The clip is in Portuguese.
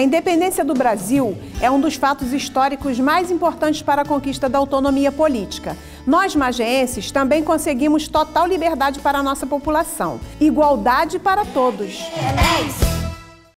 A independência do Brasil é um dos fatos históricos mais importantes para a conquista da autonomia política. Nós, mageenses, também conseguimos total liberdade para a nossa população. Igualdade para todos. É